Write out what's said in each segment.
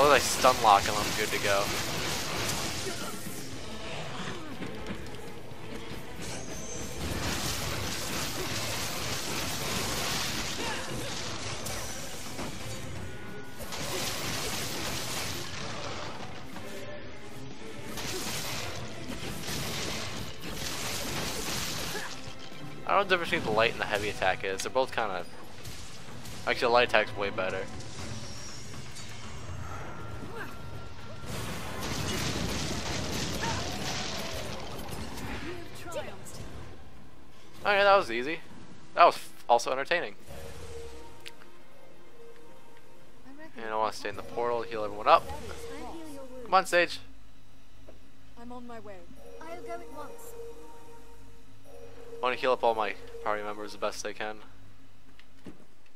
long as I stun lock him, I'm good to go. I don't know the difference between the light and the heavy attack is. They're both kind of... Actually, the light attack's way better. Oh yeah, that was easy. That was also entertaining. And I want to stay in the portal, heal everyone up. Come on, Sage. I'm on my way. I'll go at once. I want to heal up all my party members the best I can.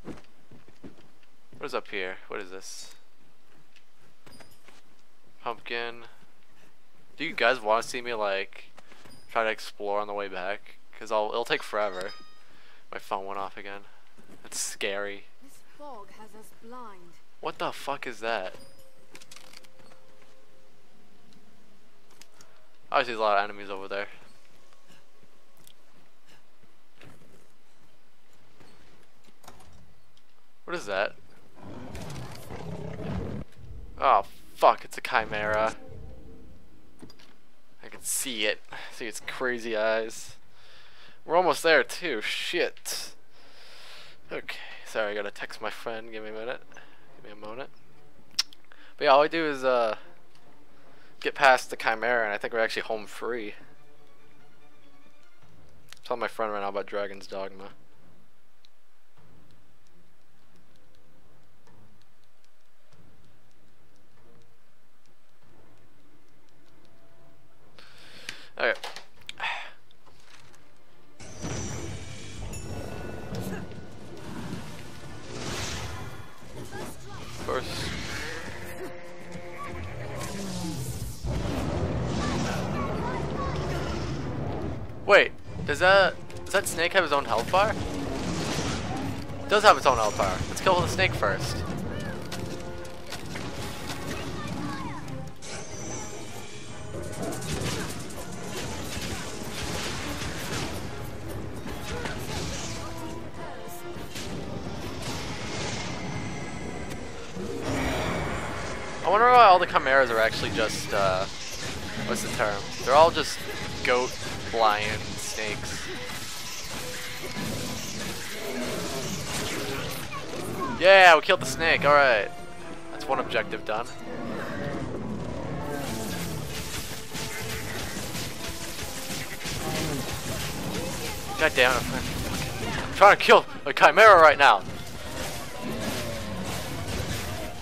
What is up here? What is this? Pumpkin. Do you guys want to see me like try to explore on the way back? Cause I'll it'll take forever. My phone went off again. That's scary. This fog has us blind. What the fuck is that? Obviously, there's a lot of enemies over there. What is that? Oh, fuck, it's a chimera. I can see it. See its crazy eyes. We're almost there, too. Shit. Okay, sorry, I gotta text my friend. Give me a minute. Give me a moment. But yeah, all I do is, uh, get past the chimera, and I think we're actually home free. Tell my friend right now about Dragon's Dogma. Does that does that snake have his own health bar? It does have its own health bar. Let's kill the snake first. I wonder why all the chimeras are actually just, uh, what's the term? They're all just goat, lion, snakes. Yeah, we killed the snake, alright. That's one objective done. God damn it. I'm trying to kill a chimera right now.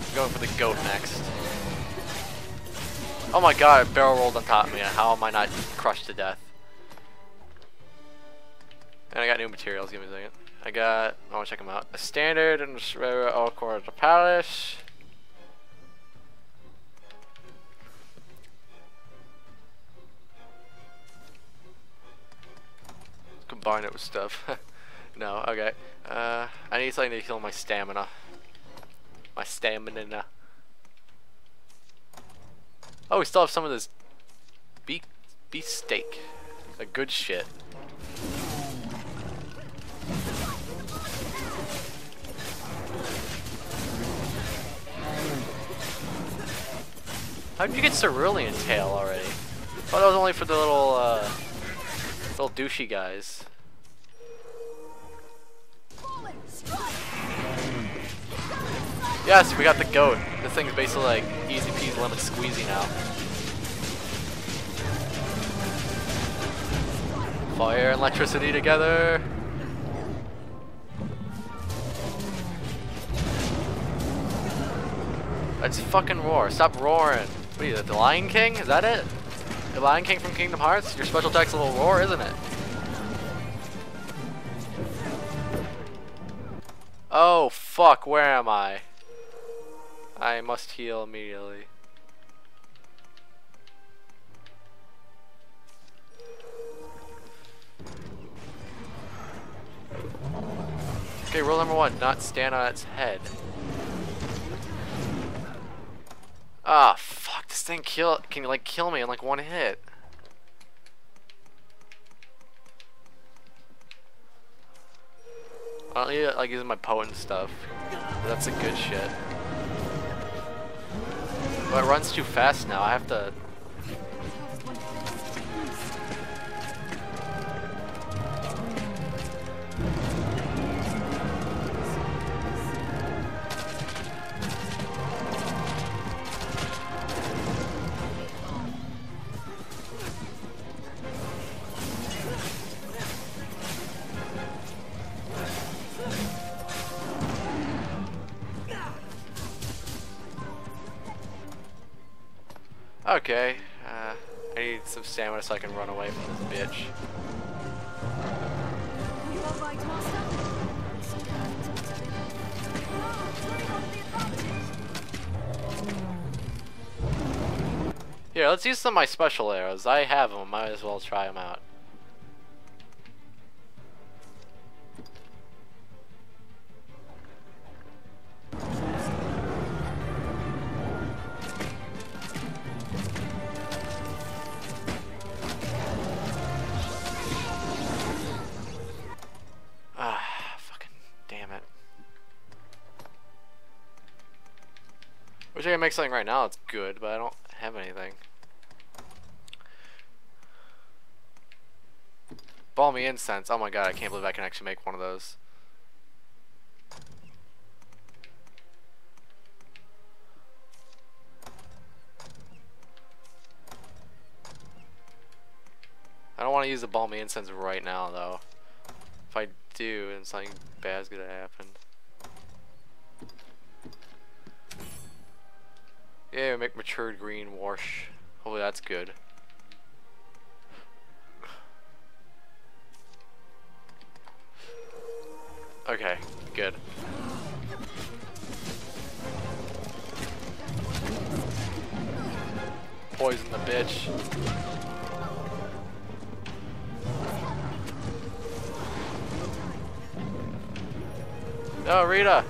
I'm going for the goat next. Oh my god, it barrel rolled on top of me. How am I not crushed to death? And I got new materials, give me a second. I got, I want to check them out. A standard and a all core the palace. Combine it with stuff. no, okay. Uh, I need something to heal my stamina. My stamina. Oh, we still have some of this beef, beef steak. A good shit. How did you get Cerulean Tail already? Oh, that was only for the little, uh, little douchey guys. Yes, we got the goat. This thing's basically like easy peasy lemon squeezy now. Fire and electricity together. Let's fucking roar. Stop roaring. What are you, the Lion King? Is that it? The Lion King from Kingdom Hearts? Your special attack's a little roar, isn't it? Oh, fuck. Where am I? I must heal immediately. Okay, rule number one, not stand on its head. Ah! This thing kill can like kill me in like one hit. I don't need like using my potent stuff. That's a good shit. But it runs too fast now. I have to. Okay. Uh, I need some stamina so I can run away from this bitch. Here, let's use some of my special arrows. I have them. Might as well try them out. I make something right now it's good, but I don't have anything. Balmy incense. Oh my god, I can't believe I can actually make one of those. I don't want to use the balmy incense right now, though. If I do, then something bad's gonna happen. Yeah, make matured green wash. Hopefully that's good. Okay, good. Poison the bitch. No, Rita!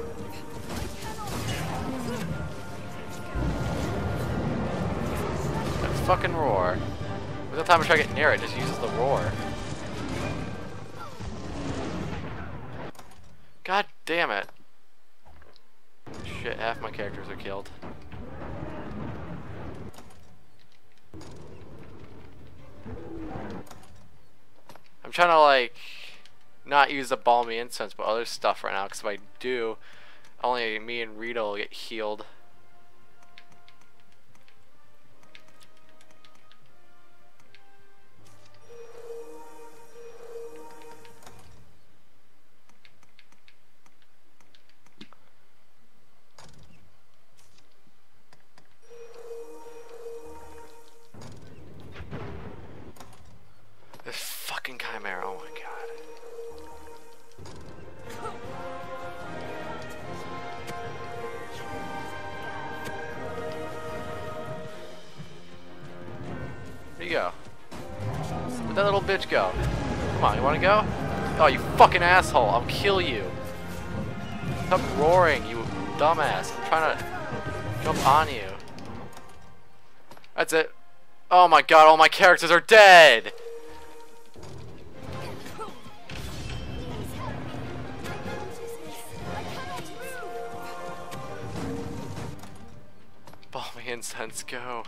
Fucking roar. Every time I try to get near it, it just uses the roar. God damn it. Shit, half my characters are killed. I'm trying to like not use the balmy incense but other stuff right now because if I do only me and Rita will get healed. Bitch go? Come on, you wanna go? Oh, you fucking asshole, I'll kill you. Stop roaring, you dumbass. I'm trying to jump on you. That's it. Oh my god, all my characters are dead! Balmy incense, go.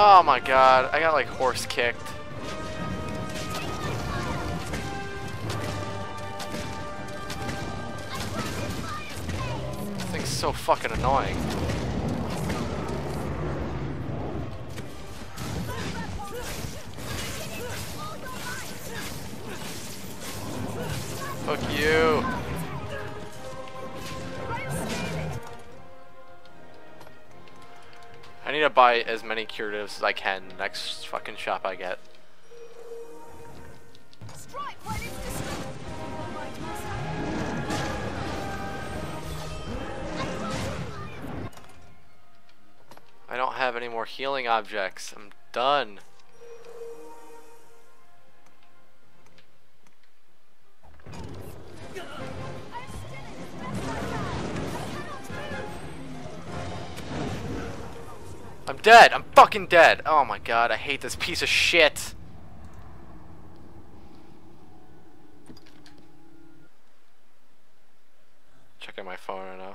Oh my god, I got like horse kicked. This thing's so fucking annoying. Buy as many curatives as I can next fucking shop I get. Strike while it's destroyed. All right, Master. I don't have any more healing objects. I'm done. Dead. I'm fucking dead. Oh my god, I hate this piece of shit. Checking my phone uh,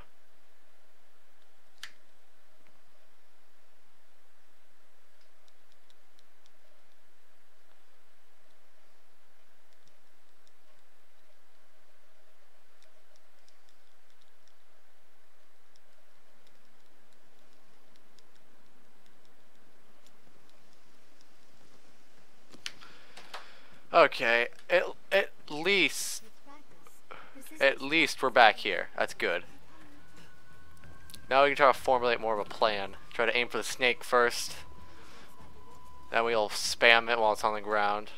Okay, at, at least, at least we're back here. That's good. Now we can try to formulate more of a plan. Try to aim for the snake first. Then we'll spam it while it's on the ground.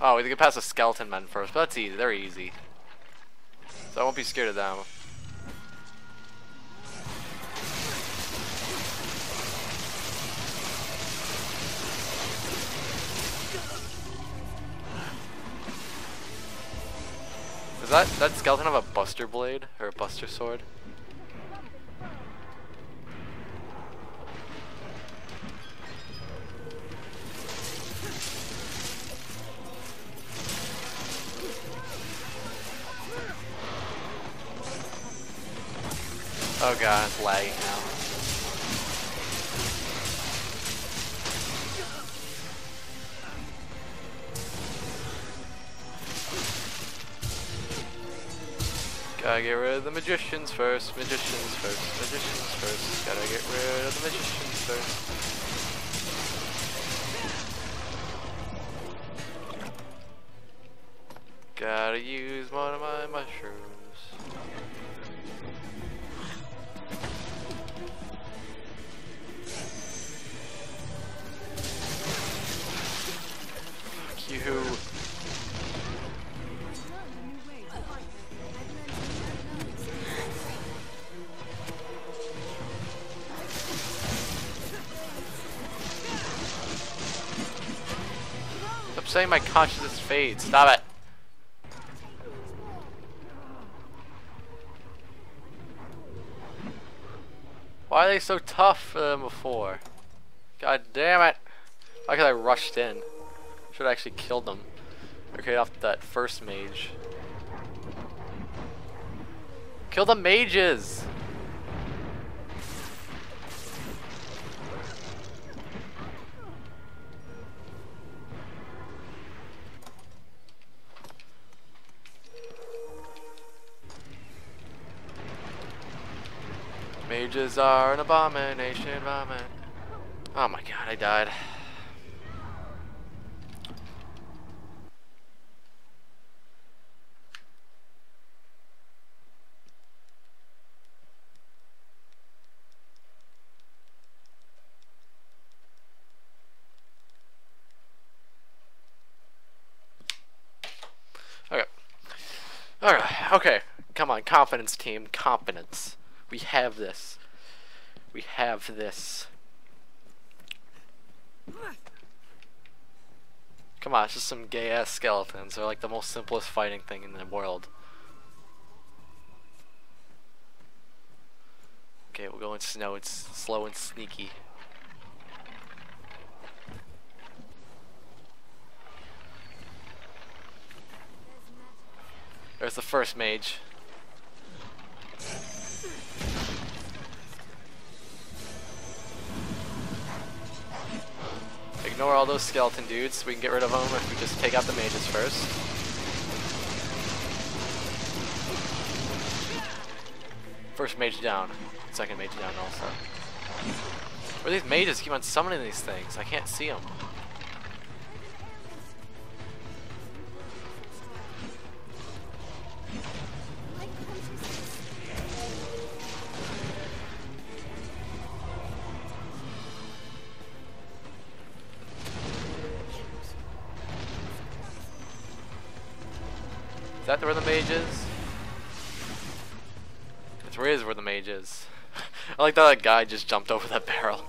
Oh, we can pass the skeleton men first, but that's easy. They're easy. So I won't be scared of them. That that skeleton have a buster blade or a buster sword? Oh god, it's lagging now. Gotta get rid of the magicians first, magicians first, magicians first. Gotta get rid of the magicians first. Gotta use one of my mushrooms. Saying my consciousness fades. Stop it. Why are they so tough than before? God damn it. Why could I rushed in? Should have actually killed them. Okay, off that first mage. Kill the mages! Mages are an abomination, vomit. Oh my god, I died. Okay. Alright, okay. Come on, confidence team, confidence. We have this. We have this. Come on, it's just some gay ass skeletons. They're like the most simplest fighting thing in the world. Okay, we'll go in snow. It's slow and sneaky. There's the first mage. Ignore all those skeleton dudes. We can get rid of them if we just take out the mages first. First mage down. Second mage down also. Where these mages keep on summoning these things? I can't see them. Mage is? It's where is where the mage is. I like that guy just jumped over that barrel.